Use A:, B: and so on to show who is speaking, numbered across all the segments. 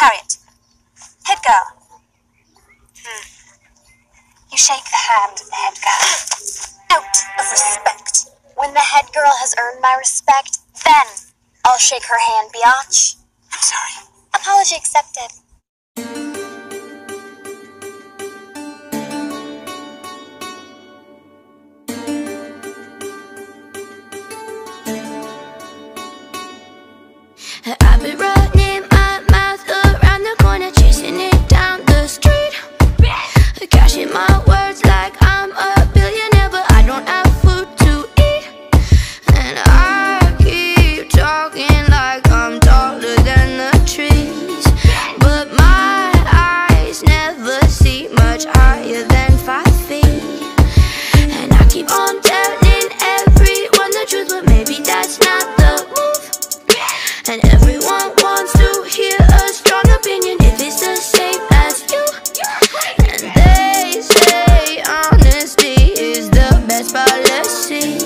A: Harriet. Head girl. Hmm. You shake the hand of the head girl. Out of respect. When the head girl has earned my respect, then I'll shake her hand, biatch. I'm sorry. Apology accepted.
B: And everyone wants to hear a strong opinion if it's the same as you. And they say honesty is the best policy.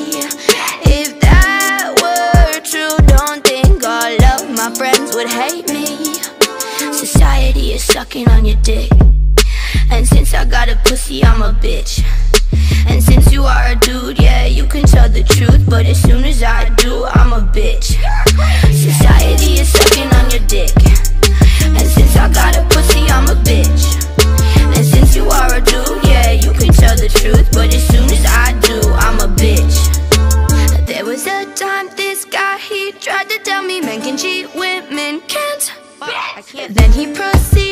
B: If that were true, don't think all of my friends would hate me. Society is sucking on your dick. And since I got a pussy, I'm a bitch. And since you are a dude, yeah, you can tell the truth. But as soon as I do, I'm a bitch. But as soon as I do, I'm a bitch. There was a time this guy, he tried to tell me men can cheat, women can't. Then he proceeded